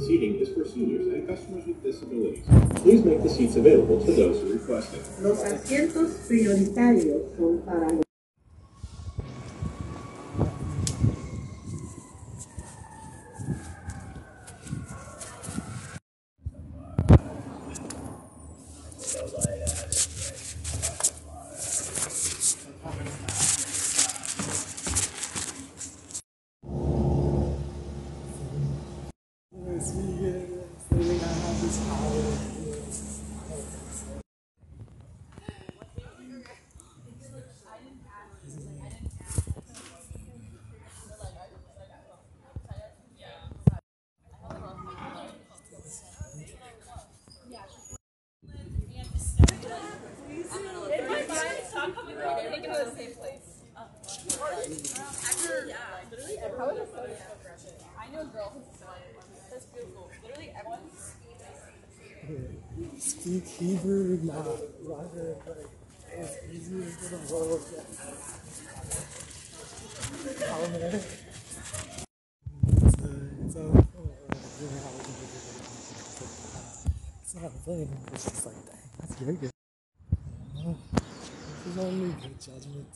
Seating is for seniors and customers with disabilities. Please make the seats available to those who request it. Los asientos prioritarios son para los Speak Hebrew, not Roger, like, as easy as the world. Oh, man. It's, uh, it's, not a thing, it's just like, dang, that's. Uh, This is only good judgment.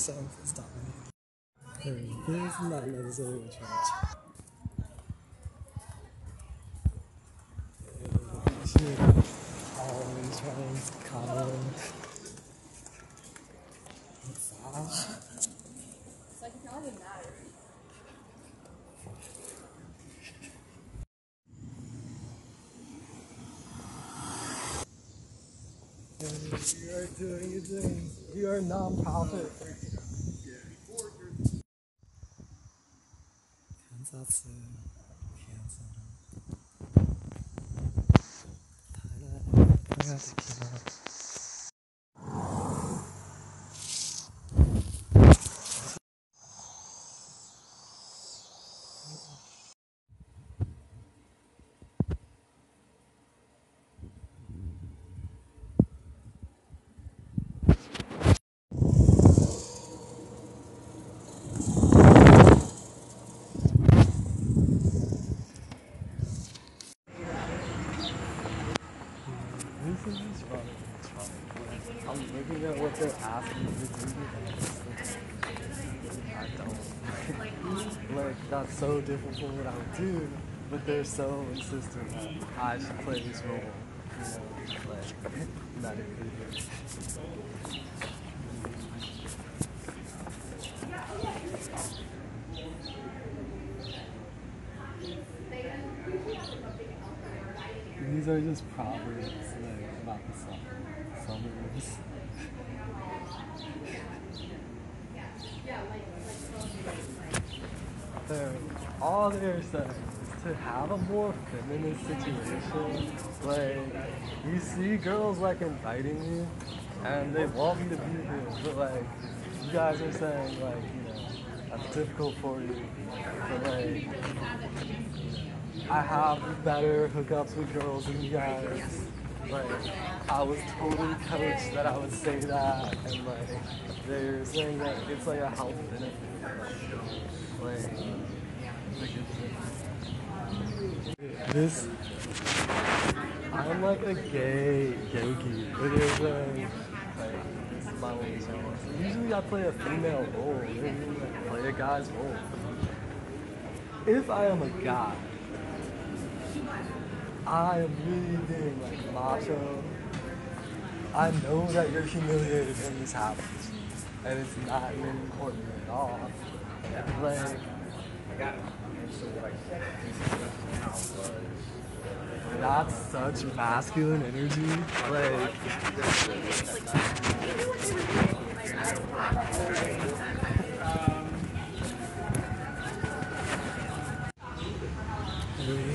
So- You hear is dominating. Not necessarily a church. Yeah, shit. Always calm. What's? It's like even matter. You are doing your thing. You are a non-profit. Kansas. This is just funny. It's funny. I'm looking at what they're asking me to do. I don't. like, that's so different from what I would do, but they're so insistent I should play this role. You know, like, not even. These are just proverbs like about the summer. Summers. All they're saying to have a more feminine situation. Like, you see girls like inviting you, and they want me to be here, but like, you guys are saying like, you know, that's difficult for you. But like, I have better hookups with girls than you guys. Like, I was totally coached that I would say that, and like, they're saying that it's like a health benefit. This, I'm like a gay yogi. It is um, like. Usually I play a female role, I play a guy's role. If I am a guy, I am really being like macho. I know that you're humiliated when this happens, and it's not really important at all. Like, that's such masculine energy. Like,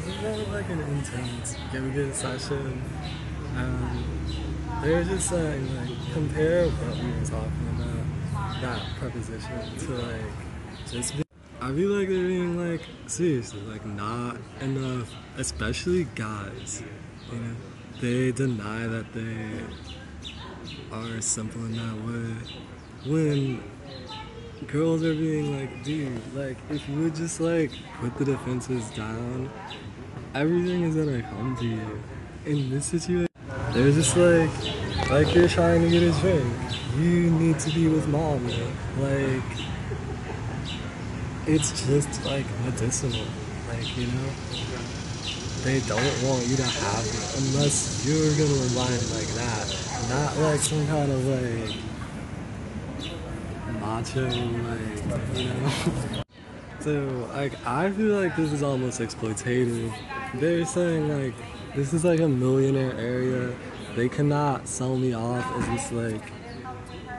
is kind of like an intense yoga session. Um, they were just saying, like, compare what we were talking about, that preposition, to like, just be. I feel like they're being like, seriously, like, not enough, especially guys, you know? They deny that they are simple in that way. When girls are being like, dude, like if you would just like put the defenses down, everything is gonna come to you. In this situation, they're just like, like you're trying to get a drink. You need to be with mom. Like, it's just like medicinal. Like, you know? They don't want you to have it unless you're gonna remind like that. Not like some kind of like macho, like, you know? So, like, I feel like this is almost exploitative. They're saying, like, this is like a millionaire area. They cannot sell me off as this, like,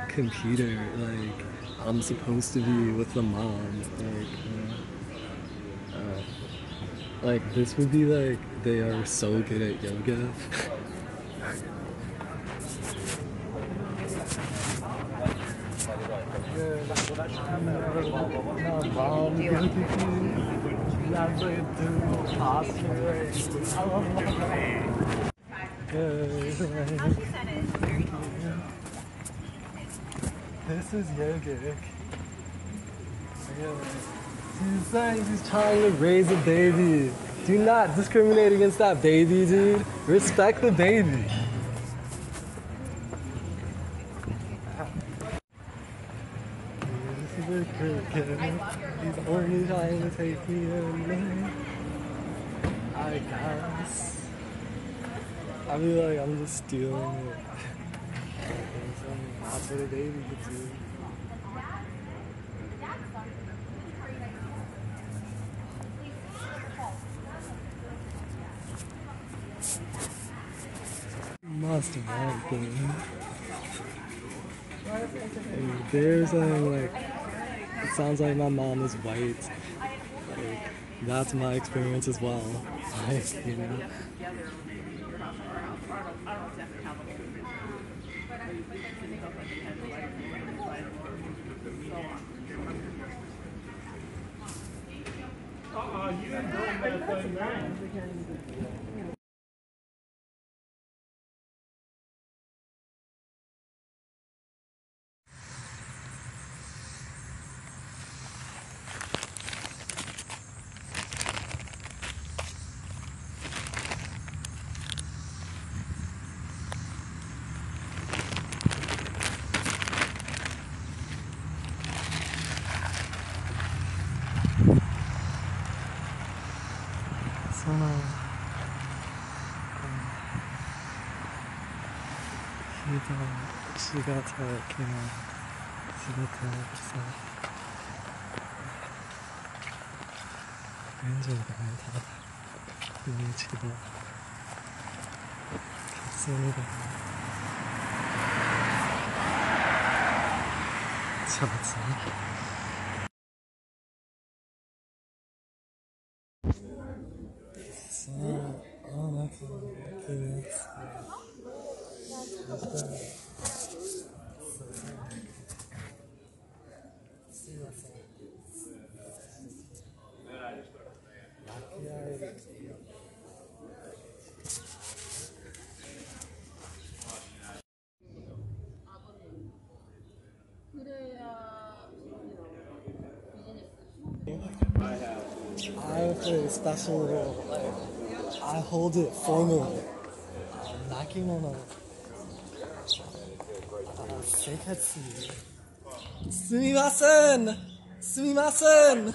computer. Like, I'm supposed to be with the moms. Like, you uh, like, this would be like, they are so good at yoga. This is yogic. He's saying he's trying to raise a baby. Do not discriminate against that baby, dude. Respect the baby. This is a cricket. He's only trying to take me in. I guess. I feel like I'm just stealing it. That's what a baby could do. Must want them. And they're saying uh, like, it sounds like my mom is white. Like, that's my experience as well. Like, you know. Sono 그냥 지가 잘 이렇게 지가 잘 벌써 왼쪽으로 많이 타다. 이 지도 겹습니다. 잡았어 I play special role. I hold it formally. I'm knocking on a uh, seikatsu. Sumimasen! Sumimasen!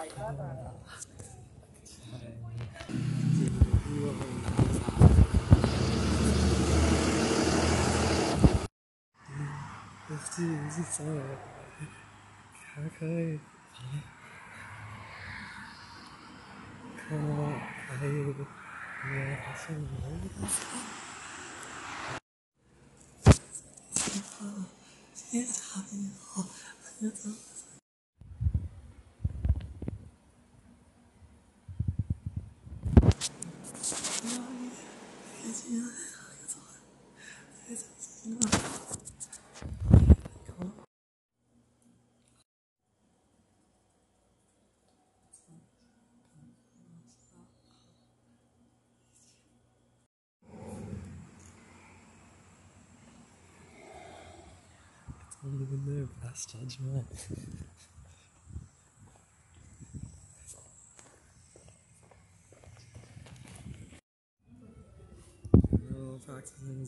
أختي زيد صغير هاي كان هاي يا حسن Yeah, it's happening. still living there, bastards, man. practicing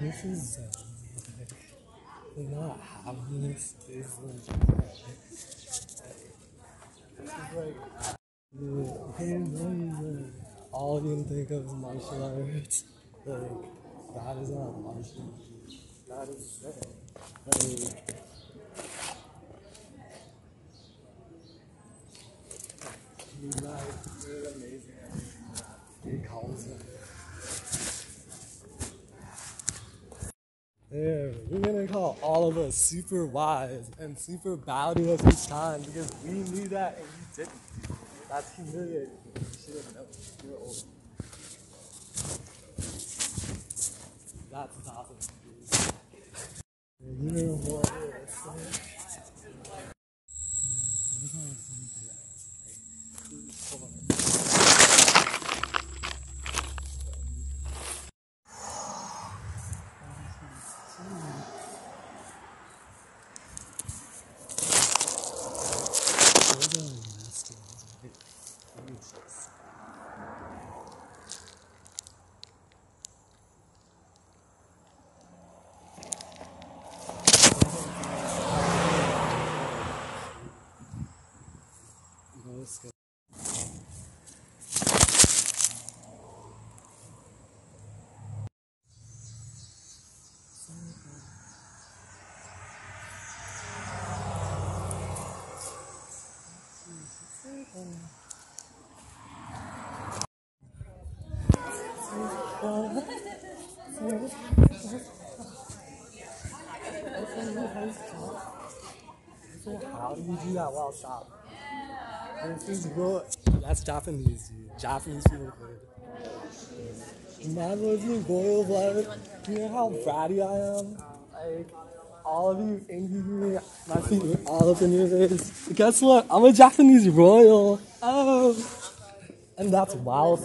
This is so amazing. Like, not having this is like, like this is like, all you can think of is martial arts. Like, that is not martial. arts. That is sick. We're gonna call all of us super wise and super bow to us each time because we knew that and you didn't. That's humiliating. You should have known. You're old. That's toxic. You're what Let's That while stop? This is real. That's Japanese. Japanese people good. Man lives in Blood. You know how bratty I am? Like, all of you me. My feet all up in your face. Guess what? I'm a Japanese royal. Oh. And that's wild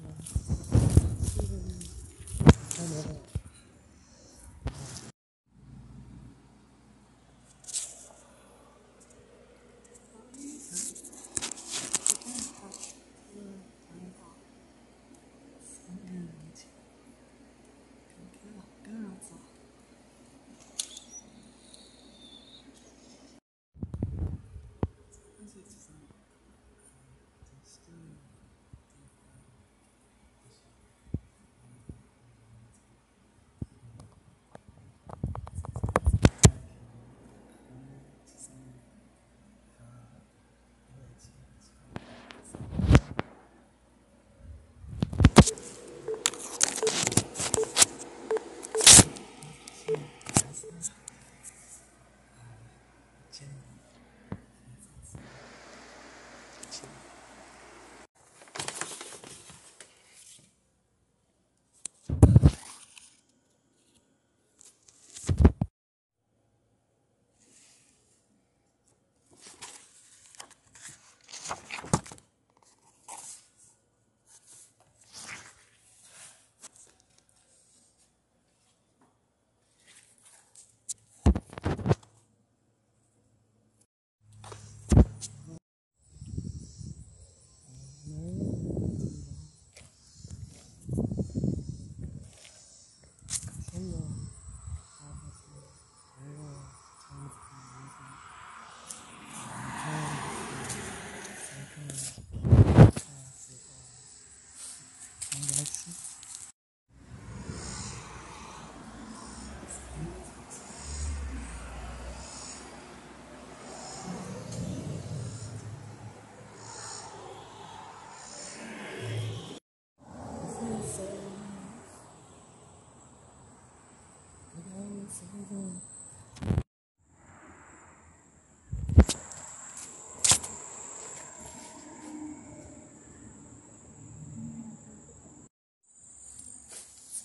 Merci.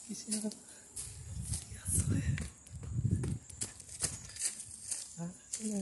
きしながら。いやそれ。あらしな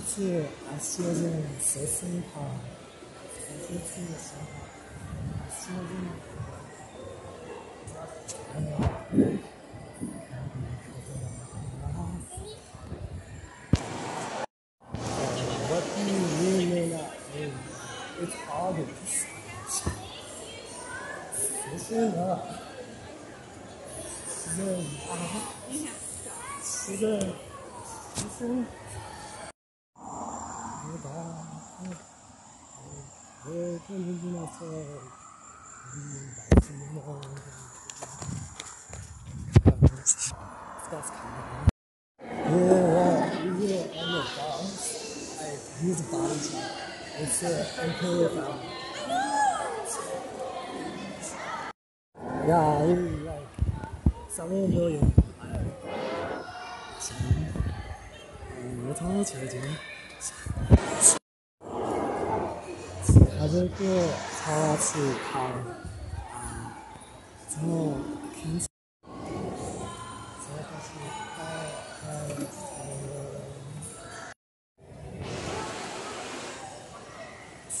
つ次，啊の弦の接線から、接線の線から、足の。 왜또 눈이 났어 날씨 먹어 Use the bottoms. It's an imperial fountain. Yeah, I really like several million. 지금, 뭐, 더 재진. 喝过超辣刺汤，啊，之后平时吃的东西太太太咸。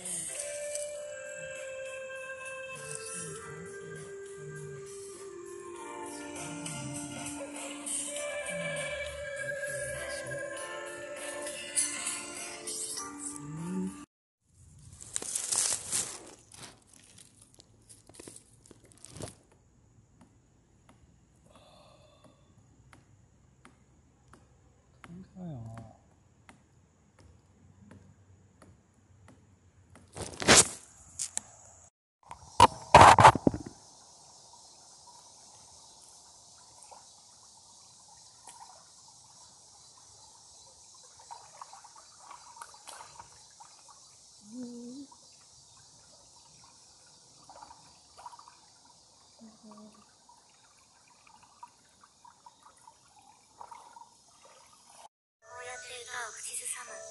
음. 口ずさむ楽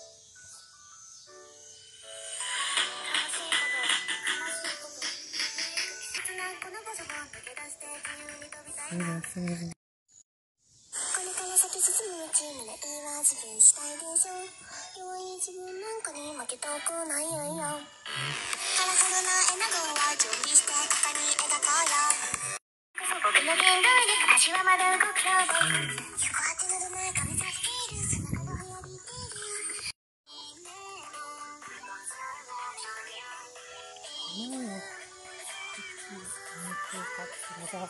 しいこと悲しいこと。切ないこの場所抜け出して自由に飛びたいな。これから先進む道ならいいわ自分したいでしょ。弱い自分なんかに負けたくないよよ。カラフルな絵の具は準備して型に描こうよ。僕の言動で足はまだ動くよ何を一気にこうか、う、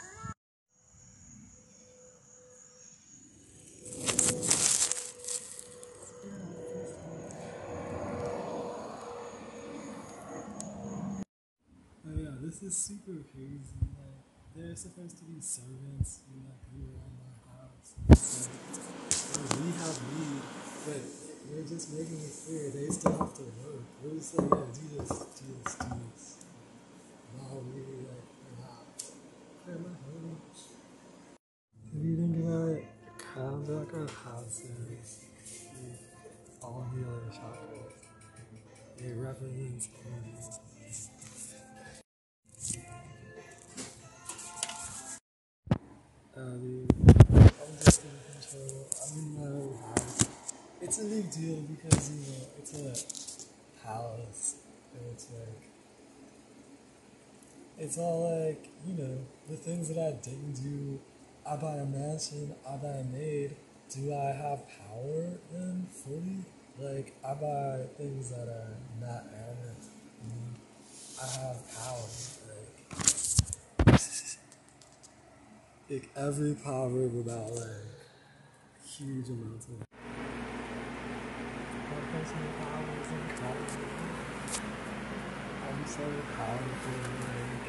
ん、is super crazy. Like, they're supposed to be servants who like who around my house. Like, we have lead, but we're just making it clear they still have to work. We're just like, yeah, do this, do this, do this. While we like, home. If you think about it, kind of like our houses, all healer chakras. It represents. Uh, It's a big deal because you know it's a palace, and it's like it's all like you know the things that I didn't do. I buy a mansion. I buy a maid. Do I have power then fully? Like I buy things that are not. Mm, I have power. Like like every proverb about like huge amounts of personal powers and colors. I'm so powerful, like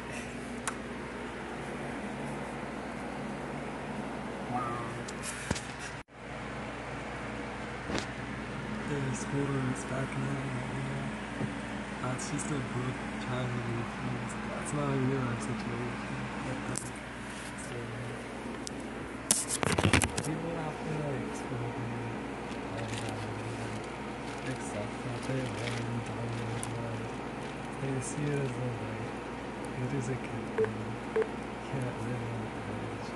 wow. The school is back now, yeah. That's just a good be pleased. That's not a real life situation. But, like, so, people have to like slowly calm down that they're very dominant like they see it as a like it is a kid thing. Can't live on the edge.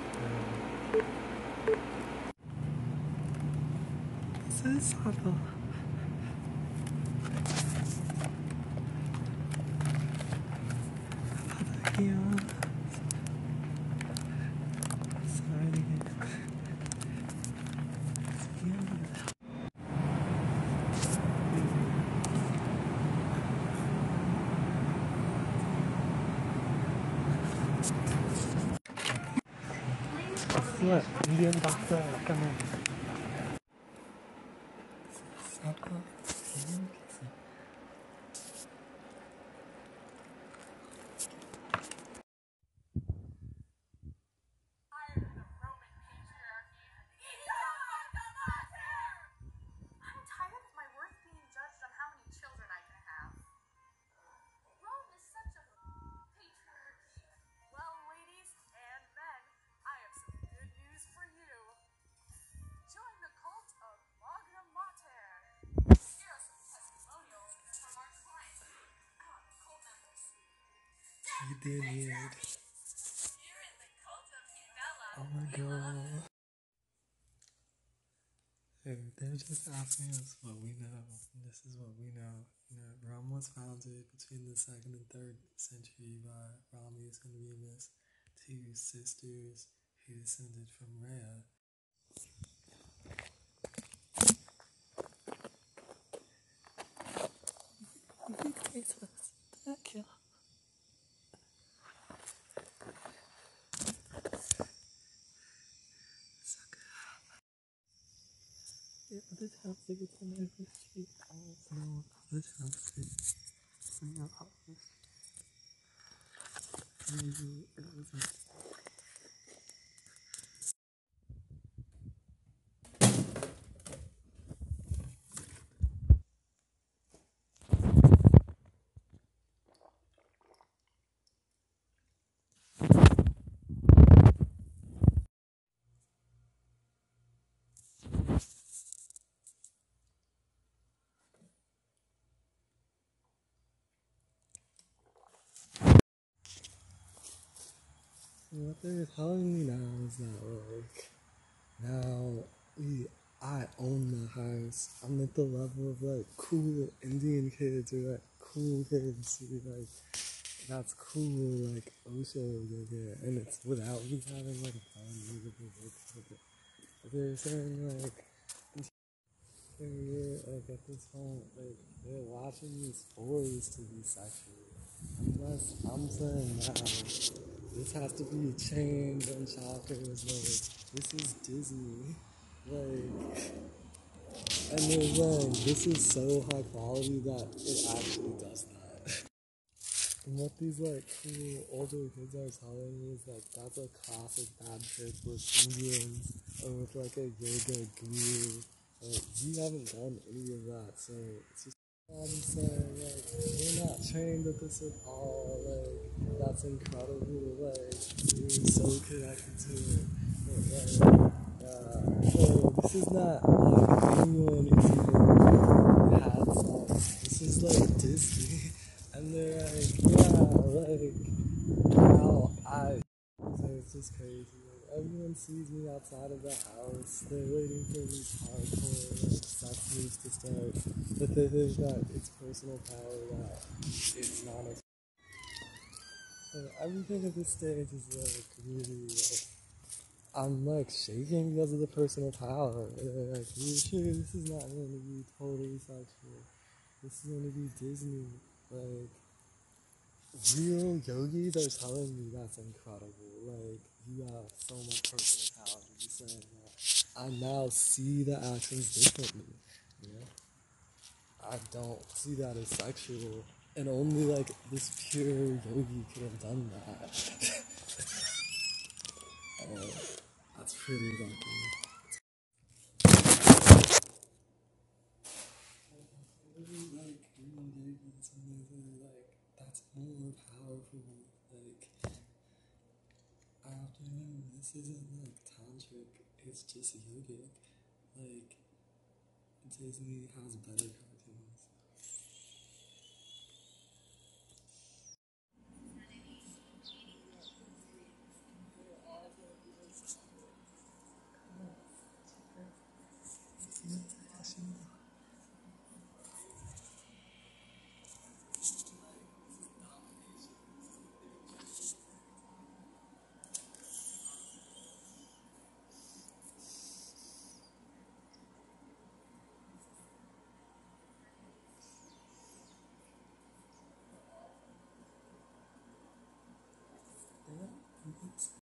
This is subtle. I'm did. Oh my god. Hey, they're just asking us what we know. This is what we know. You know, Rome was founded between the second and third century by Romulus and Remus, two sisters who descended from Rhea. Yeah, other times they get to know the street. No, other times they bring out office. Maybe it wasn't. And what they're telling me now is that like now we I own the house. I'm at the level of like cool Indian kids or like cool kids who like that's cool like Osho yoga and it's without me having like work with it. They're saying like they're like at this point like they're watching these boys to be sexual. Unless I'm saying now this has to be chained on chakras like this is Disney. Like and like this is so high quality that it actually does that. And what these like cool older kids are telling me is like that's a classic bad trip with Indians or with like a yoga guru. Like you haven't done any of that, so it's just I'm saying like we're not trained at this at all. Like that's incredible. Like you're so connected to it. But, like, this is not like anyone who's even had sex. This is like Disney. And they're like, yeah, like, now I. So it's just crazy. Like, everyone sees me outside of the house. They're waiting for these hardcore like, sex moves to start. But they think that it's personal power that it's not. So everything at this stage is like really like. I'm like shaking because of the personal power. Like, you sure this is not going to be totally sexual? This is going to be Disney. Like, real yogis are telling me that's incredible. Like, you have so much personal power. Saying that. I now see the actions differently. I don't see that as sexual. And only like this pure yogi could have done that. That's pretty like that's more powerful. Like afternoon, this isn't like tantric, it's just yogic. Like Disney has better そう。